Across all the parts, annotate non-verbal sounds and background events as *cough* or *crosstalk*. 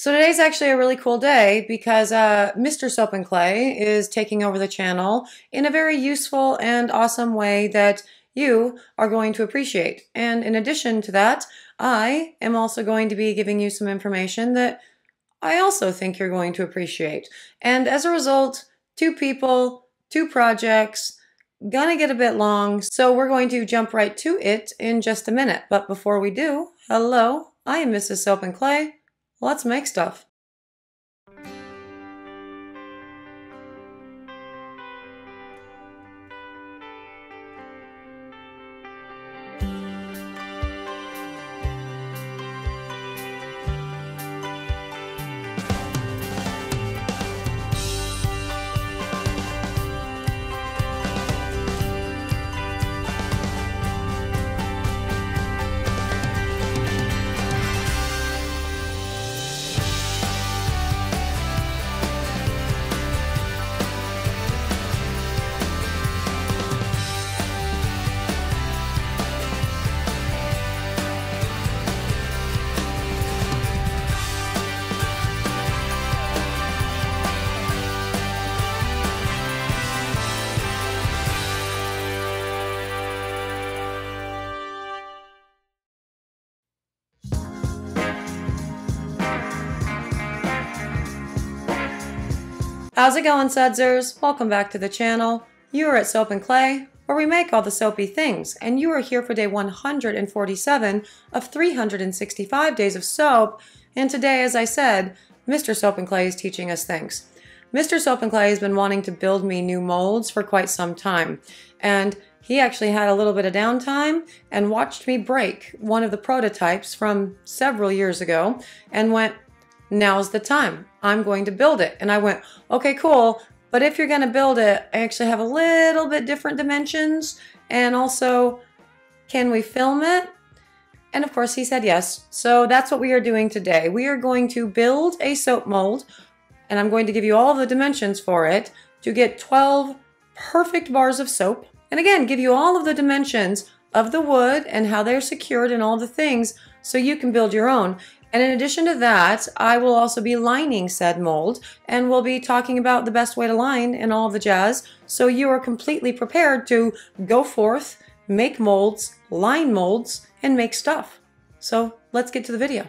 So today's actually a really cool day because uh, Mr. Soap and Clay is taking over the channel in a very useful and awesome way that you are going to appreciate. And in addition to that, I am also going to be giving you some information that I also think you're going to appreciate. And as a result, two people, two projects, gonna get a bit long, so we're going to jump right to it in just a minute. But before we do, hello, I am Mrs. Soap and Clay. Let's make stuff. How's it going, Sudsers? Welcome back to the channel. You are at Soap and Clay, where we make all the soapy things, and you are here for day 147 of 365 days of soap. And today, as I said, Mr. Soap and Clay is teaching us things. Mr. Soap and Clay has been wanting to build me new molds for quite some time, and he actually had a little bit of downtime and watched me break one of the prototypes from several years ago and went, now's the time. I'm going to build it. And I went, okay, cool. But if you're going to build it, I actually have a little bit different dimensions. And also, can we film it? And of course, he said yes. So that's what we are doing today. We are going to build a soap mold, and I'm going to give you all the dimensions for it to get 12 perfect bars of soap. And again, give you all of the dimensions of the wood and how they're secured and all the things so you can build your own. And in addition to that, I will also be lining said mold and we'll be talking about the best way to line and all the jazz so you are completely prepared to go forth, make molds, line molds, and make stuff. So let's get to the video.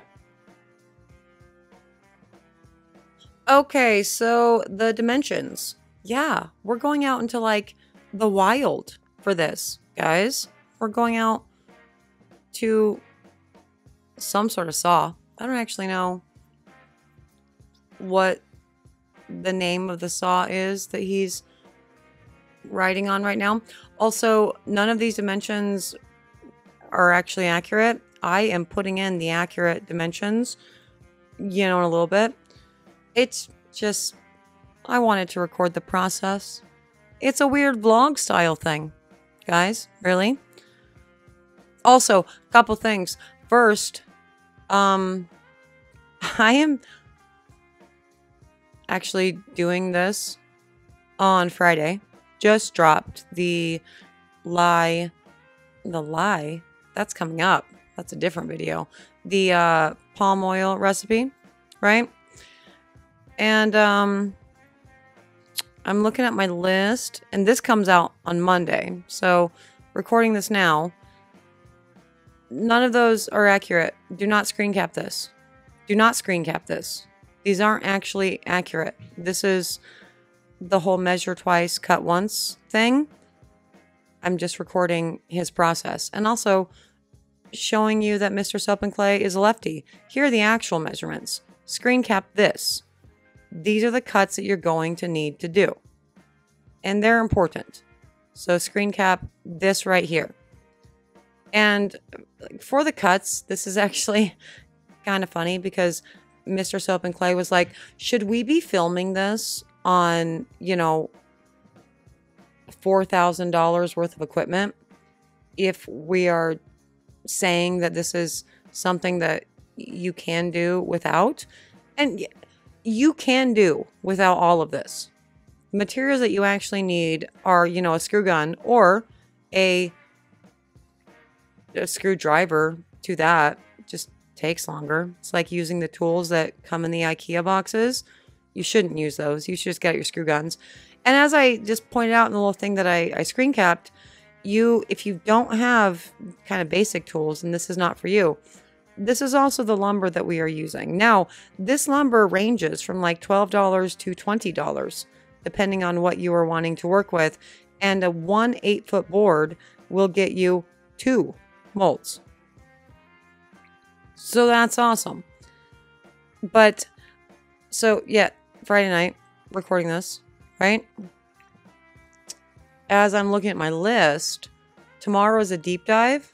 Okay, so the dimensions. Yeah, we're going out into like the wild for this, guys. We're going out to some sort of saw. I don't actually know what the name of the saw is that he's writing on right now. Also, none of these dimensions are actually accurate. I am putting in the accurate dimensions, you know, in a little bit. It's just, I wanted to record the process. It's a weird vlog style thing, guys, really. Also, a couple things. First, um, *laughs* I am actually doing this on Friday. Just dropped the lie, the lie. That's coming up. That's a different video. The uh, palm oil recipe, right? And um, I'm looking at my list, and this comes out on Monday. So, recording this now, none of those are accurate. Do not screen cap this. Do not screen cap this. These aren't actually accurate. This is the whole measure twice, cut once thing. I'm just recording his process and also showing you that Mr. Soap and Clay is a lefty. Here are the actual measurements. Screen cap this. These are the cuts that you're going to need to do. And they're important. So screen cap this right here. And for the cuts, this is actually *laughs* kind of funny because Mr. Soap and Clay was like, should we be filming this on, you know, $4,000 worth of equipment if we are saying that this is something that you can do without? And you can do without all of this. Materials that you actually need are, you know, a screw gun or a a screwdriver to that. Just takes longer. It's like using the tools that come in the IKEA boxes. You shouldn't use those. You should just get your screw guns. And as I just pointed out in the little thing that I, I screen capped, you if you don't have kind of basic tools, and this is not for you, this is also the lumber that we are using. Now, this lumber ranges from like $12 to $20, depending on what you are wanting to work with. And a one eight foot board will get you two molds. So that's awesome. But so yeah, Friday night, recording this, right? As I'm looking at my list, tomorrow is a deep dive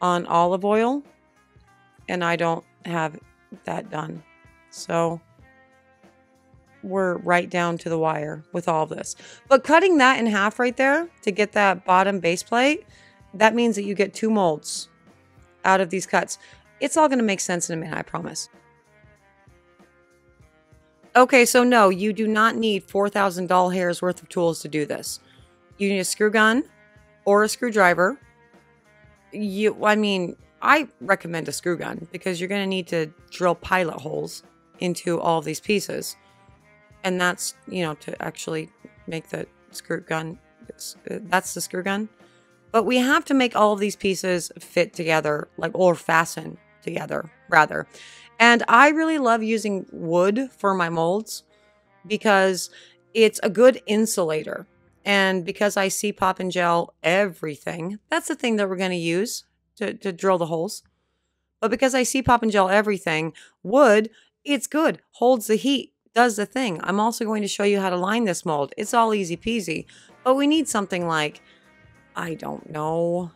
on olive oil, and I don't have that done. So we're right down to the wire with all this. But cutting that in half right there to get that bottom base plate, that means that you get two molds out of these cuts. It's all going to make sense in a minute, I promise. Okay, so no, you do not need 4,000 doll hairs worth of tools to do this. You need a screw gun or a screwdriver. You, I mean, I recommend a screw gun because you're going to need to drill pilot holes into all of these pieces. And that's, you know, to actually make the screw gun, uh, that's the screw gun. But we have to make all of these pieces fit together, like, or fasten together, rather. And I really love using wood for my molds because it's a good insulator. And because I CPOP and gel everything, that's the thing that we're going to use to, drill the holes. But because I CPOP and gel everything, wood, it's good, holds the heat, does the thing. I'm also going to show you how to line this mold. It's all easy peasy. But we need something like, I don't know,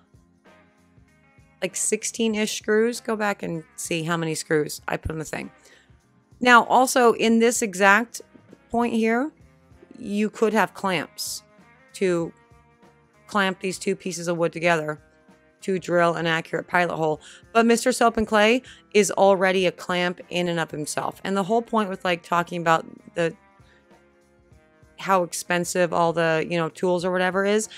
like 16 ish screws. Go back and see how many screws I put in the thing. Now, also in this exact point here, you could have clamps to clamp these two pieces of wood together to drill an accurate pilot hole. But Mr. Soap and Clay is already a clamp in and of himself. And the whole point with like talking about the how expensive all the, you know, tools or whatever is,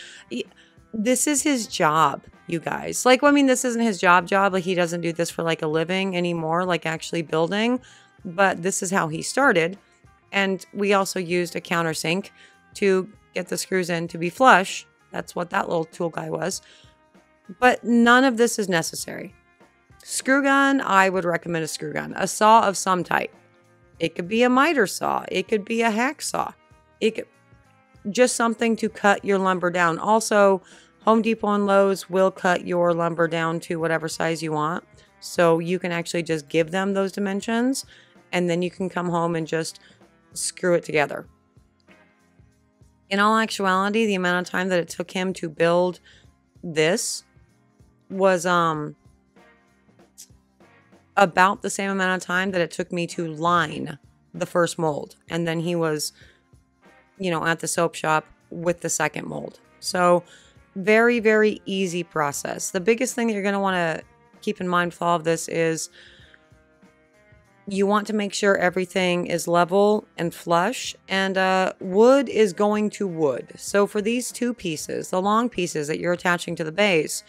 this is his job you guys. Like, well, I mean, this isn't his job job. Like, he doesn't do this for like a living anymore, like actually building. But this is how he started. And we also used a countersink to get the screws in to be flush. That's what that little tool guy was. But none of this is necessary. Screw gun, I would recommend a screw gun. A saw of some type. It could be a miter saw. It could be a hacksaw. It could just something to cut your lumber down. Also, Home Depot and Lowe's will cut your lumber down to whatever size you want. So you can actually just give them those dimensions and then you can come home and just screw it together. In all actuality, the amount of time that it took him to build this was um about the same amount of time that it took me to line the first mold. And then he was, you know, at the soap shop with the second mold. So very, very easy process. The biggest thing that you're going to want to keep in mind with all of this is you want to make sure everything is level and flush and uh, wood is going to wood. So for these two pieces, the long pieces that you're attaching to the base,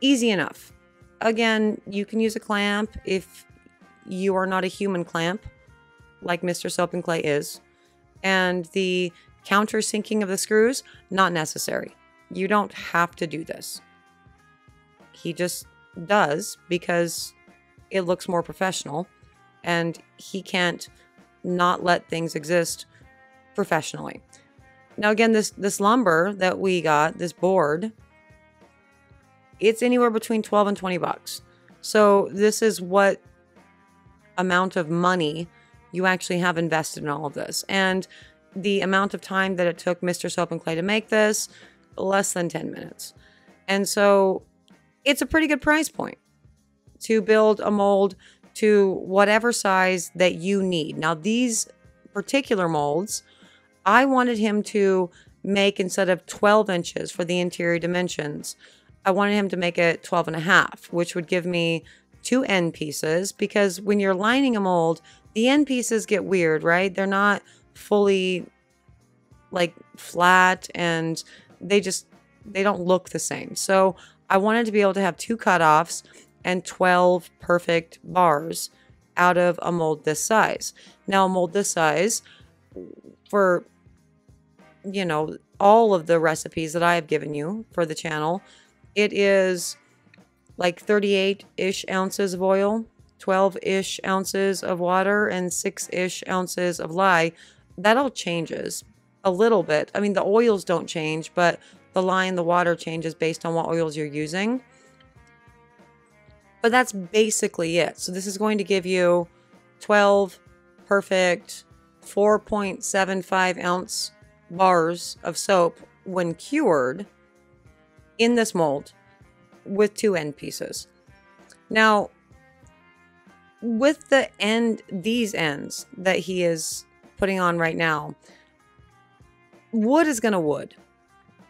easy enough. Again, you can use a clamp if you are not a human clamp like Mr. Soap and Clay is. And the countersinking of the screws, not necessary. You don't have to do this. He just does because it looks more professional and he can't not let things exist professionally. Now again this this lumber that we got, this board, it's anywhere between 12 and 20 bucks. So this is what amount of money you actually have invested in all of this. And the amount of time that it took Mr. Soap and Clay to make this, less than 10 minutes. And so it's a pretty good price point to build a mold to whatever size that you need. Now, these particular molds, I wanted him to make instead of 12 inches for the interior dimensions, I wanted him to make it 12 and a half, which would give me two end pieces because when you're lining a mold, the end pieces get weird, right? They're not fully like flat and they just they don't look the same. So I wanted to be able to have two cutoffs and 12 perfect bars out of a mold this size. Now, a mold this size, for, you know, all of the recipes that I have given you for the channel, it is like 38 ish ounces of oil, 12 ish ounces of water, and 6 ish ounces of lye. That all changes a little bit. I mean, the oils don't change, but the line, the water changes based on what oils you're using. But that's basically it. So this is going to give you 12 perfect 4.75 ounce bars of soap when cured in this mold with two end pieces. Now, with the end, these ends that he is putting on right now, wood is going to wood.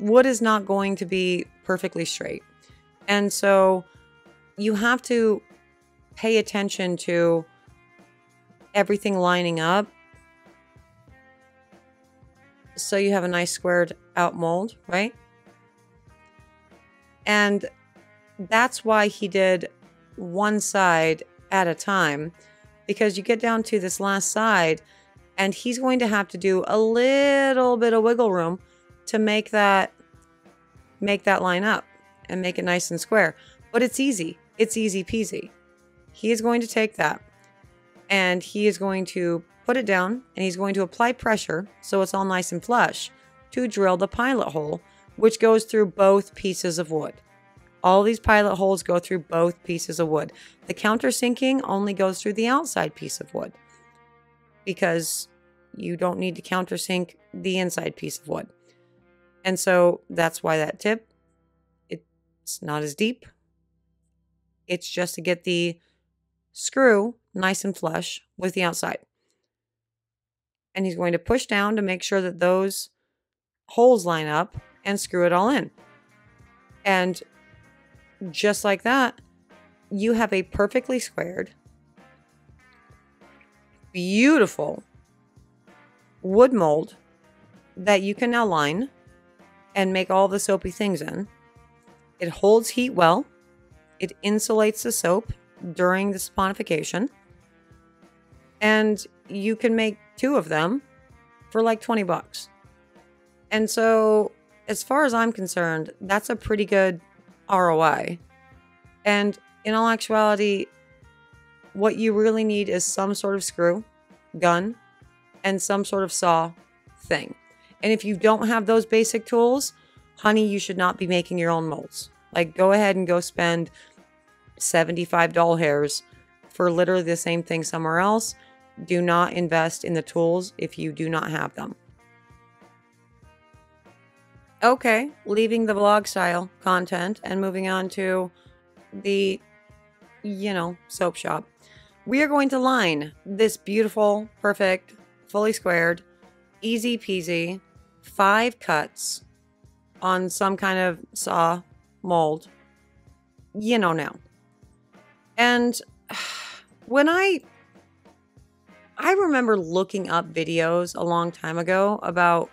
Wood is not going to be perfectly straight. And so you have to pay attention to everything lining up. So you have a nice squared out mold, right? And that's why he did one side at a time because you get down to this last side and he's going to have to do a little bit of wiggle room to make that make that line up and make it nice and square. But it's easy. It's easy peasy. He is going to take that and he is going to put it down and he's going to apply pressure so it's all nice and flush to drill the pilot hole which goes through both pieces of wood. All these pilot holes go through both pieces of wood. The countersinking only goes through the outside piece of wood because you don't need to countersink the inside piece of wood. And so that's why that tip, it's not as deep. It's just to get the screw nice and flush with the outside. And he's going to push down to make sure that those holes line up and screw it all in. And just like that, you have a perfectly squared, beautiful wood mold that you can now line and make all the soapy things in. It holds heat well. It insulates the soap during the saponification. And you can make two of them for like 20 bucks. And so, as far as I'm concerned, that's a pretty good ROI. And in all actuality, what you really need is some sort of screw, gun, and some sort of saw thing. And if you don't have those basic tools, honey, you should not be making your own molds. Like, go ahead and go spend 75 doll hairs for literally the same thing somewhere else. Do not invest in the tools if you do not have them. Okay, leaving the vlog style content and moving on to the, you know, soap shop. We are going to line this beautiful, perfect, fully squared, easy peasy, five cuts on some kind of saw mold. You know now. And *sighs* when I I remember looking up videos a long time ago about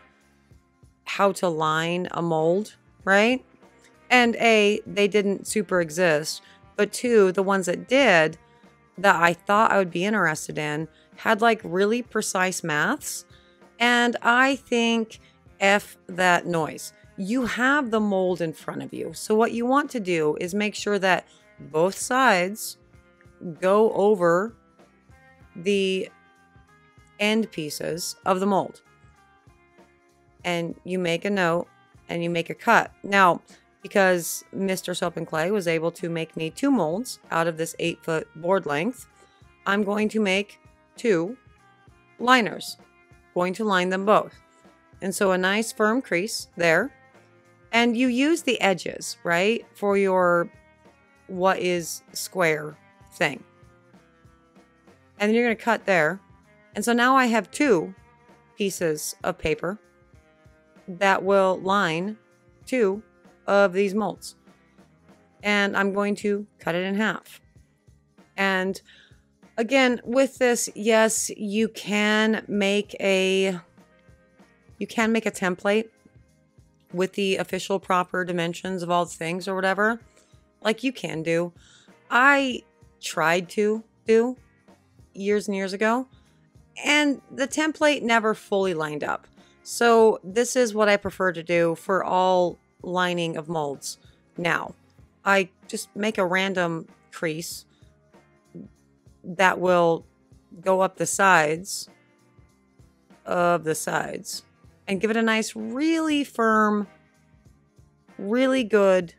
how to line a mold, right? And A, they didn't super exist. But two, the ones that did that I thought I would be interested in had like really precise maths. And I think F that noise. You have the mold in front of you. So, what you want to do is make sure that both sides go over the end pieces of the mold and you make a note and you make a cut. Now, because Mr. Soap and Clay was able to make me two molds out of this eight foot board length, I'm going to make two liners. Going to line them both. And so a nice firm crease there. And you use the edges, right, for your what is square thing. And you're going to cut there. And so now I have two pieces of paper that will line two of these molds. And I'm going to cut it in half. And again, with this, yes, you can make a you can make a template with the official proper dimensions of all the things or whatever, like you can do. I tried to do years and years ago, and the template never fully lined up. So this is what I prefer to do for all lining of molds. Now, I just make a random crease that will go up the sides of the sides and give it a nice, really firm, really good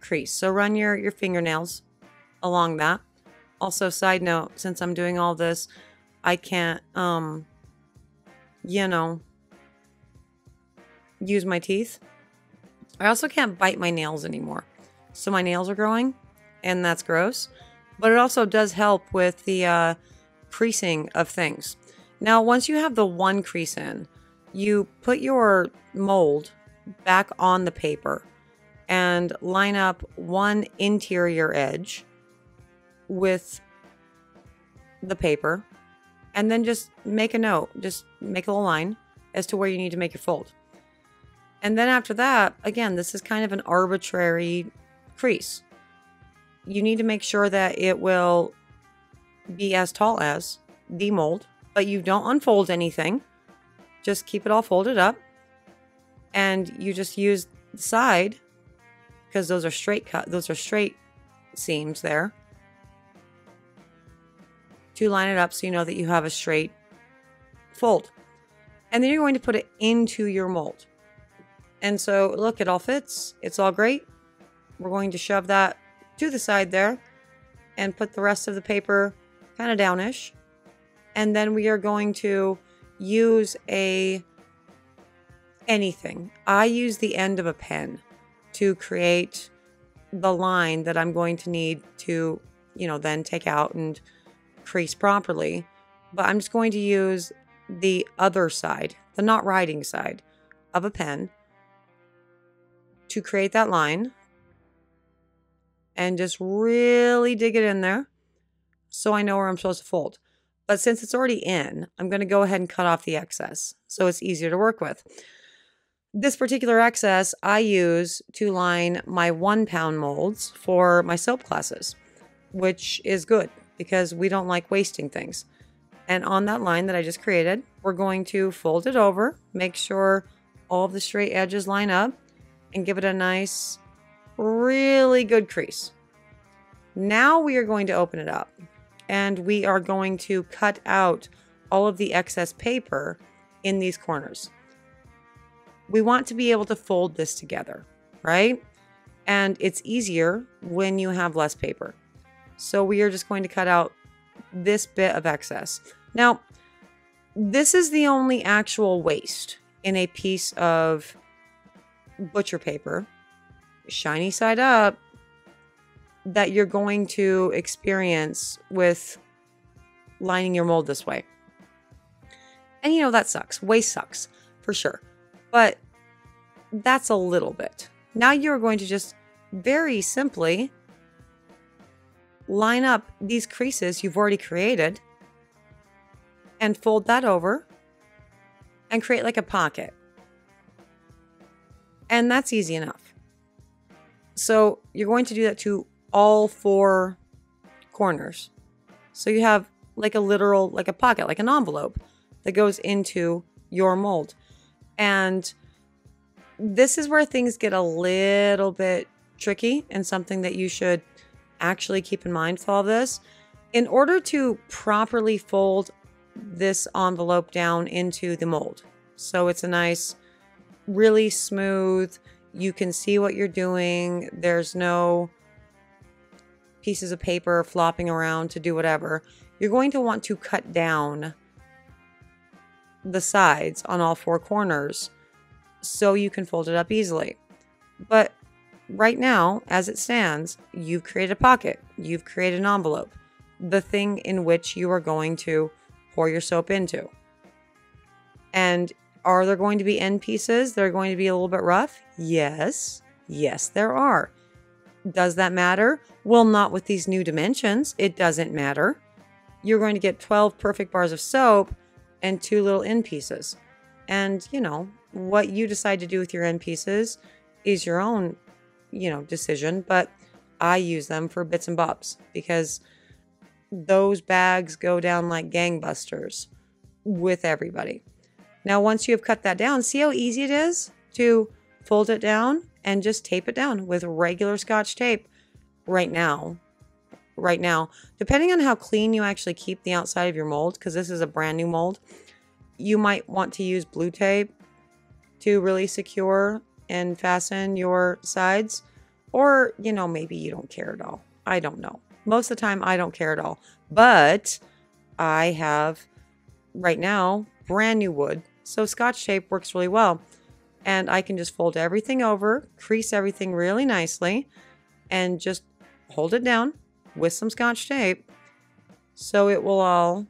crease. So run your, your fingernails along that. Also, side note, since I'm doing all this, I can't, um, you know, use my teeth. I also can't bite my nails anymore. So my nails are growing, and that's gross. But it also does help with the uh, creasing of things. Now, once you have the one crease in, you put your mold back on the paper and line up one interior edge with the paper and then just make a note, just make a little line as to where you need to make your fold. And then after that, again, this is kind of an arbitrary crease. You need to make sure that it will be as tall as the mold, but you don't unfold anything. Just keep it all folded up. And you just use the side because those are straight cut, those are straight seams there to line it up so you know that you have a straight fold. And then you're going to put it into your mold. And so look, it all fits. It's all great. We're going to shove that to the side there and put the rest of the paper kind of downish. And then we are going to use a anything. I use the end of a pen to create the line that I'm going to need to, you know, then take out and crease properly. But I'm just going to use the other side, the not writing side of a pen to create that line and just really dig it in there so I know where I'm supposed to fold. But since it's already in, I'm going to go ahead and cut off the excess so it's easier to work with. This particular excess I use to line my one pound molds for my soap classes, which is good because we don't like wasting things. And on that line that I just created, we're going to fold it over, make sure all of the straight edges line up, and give it a nice, really good crease. Now we are going to open it up and we are going to cut out all of the excess paper in these corners. We want to be able to fold this together, right? And it's easier when you have less paper. So we are just going to cut out this bit of excess. Now, this is the only actual waste in a piece of butcher paper, shiny side up, that you're going to experience with lining your mold this way. And you know, that sucks. Waste sucks for sure. But that's a little bit. Now you're going to just very simply line up these creases you've already created and fold that over and create like a pocket. And that's easy enough. So you're going to do that to all four corners. So you have like a literal, like a pocket, like an envelope that goes into your mold. And this is where things get a little bit tricky and something that you should actually keep in mind for all this. In order to properly fold this envelope down into the mold, so it's a nice, really smooth, you can see what you're doing, there's no pieces of paper flopping around to do whatever, you're going to want to cut down the sides on all four corners so you can fold it up easily. But right now, as it stands, you've created a pocket, you've created an envelope, the thing in which you are going to pour your soap into. And are there going to be end pieces that are going to be a little bit rough? Yes. Yes, there are. Does that matter? Well, not with these new dimensions. It doesn't matter. You're going to get 12 perfect bars of soap and two little end pieces. And, you know, what you decide to do with your end pieces is your own you know, decision. But I use them for bits and bobs because those bags go down like gangbusters with everybody. Now, once you have cut that down, see how easy it is to fold it down and just tape it down with regular scotch tape right now. Right now, depending on how clean you actually keep the outside of your mold, because this is a brand new mold, you might want to use blue tape to really secure and fasten your sides. Or, you know, maybe you don't care at all. I don't know. Most of the time, I don't care at all. But I have right now brand new wood. So scotch tape works really well. And I can just fold everything over, crease everything really nicely, and just hold it down with some scotch tape so it will all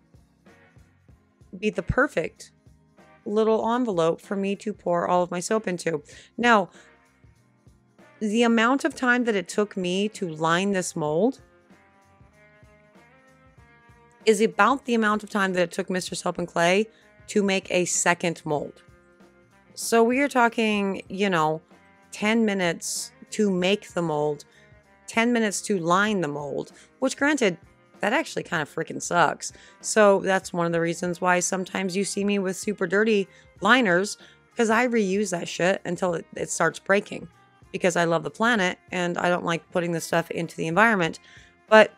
be the perfect little envelope for me to pour all of my soap into. Now, the amount of time that it took me to line this mold is about the amount of time that it took Mr. Soap and Clay to make a second mold. So we are talking, you know, 10 minutes to make the mold, 10 minutes to line the mold, which granted, that actually kind of freaking sucks. So that's one of the reasons why sometimes you see me with super dirty liners because I reuse that shit until it, it starts breaking because I love the planet and I don't like putting this stuff into the environment. But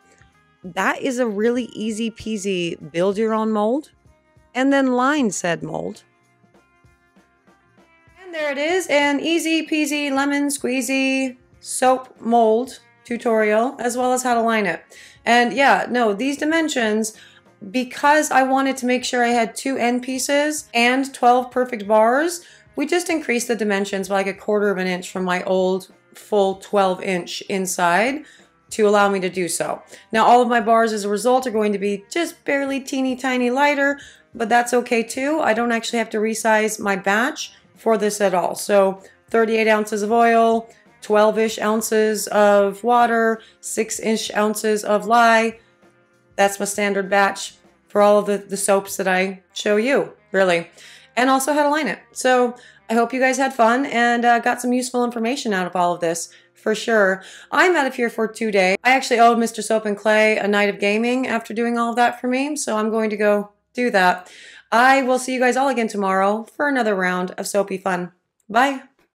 that is a really easy peasy build your own mold and then line said mold. And there it is, an easy peasy lemon squeezy soap mold tutorial as well as how to line it. And yeah, no, these dimensions, because I wanted to make sure I had two end pieces and 12 perfect bars, we just increased the dimensions by like a quarter of an inch from my old full 12 inch inside to allow me to do so. Now all of my bars as a result are going to be just barely teeny tiny lighter, but that's okay too. I don't actually have to resize my batch for this at all. So 38 ounces of oil, 12-ish ounces of water, 6-ish ounces of lye. That's my standard batch for all of the, the soaps that I show you, really. And also how to line it. So I hope you guys had fun and uh, got some useful information out of all of this for sure. I'm out of here for today. I actually owe Mr. Soap and Clay a night of gaming after doing all of that for me, so I'm going to go do that. I will see you guys all again tomorrow for another round of soapy fun. Bye.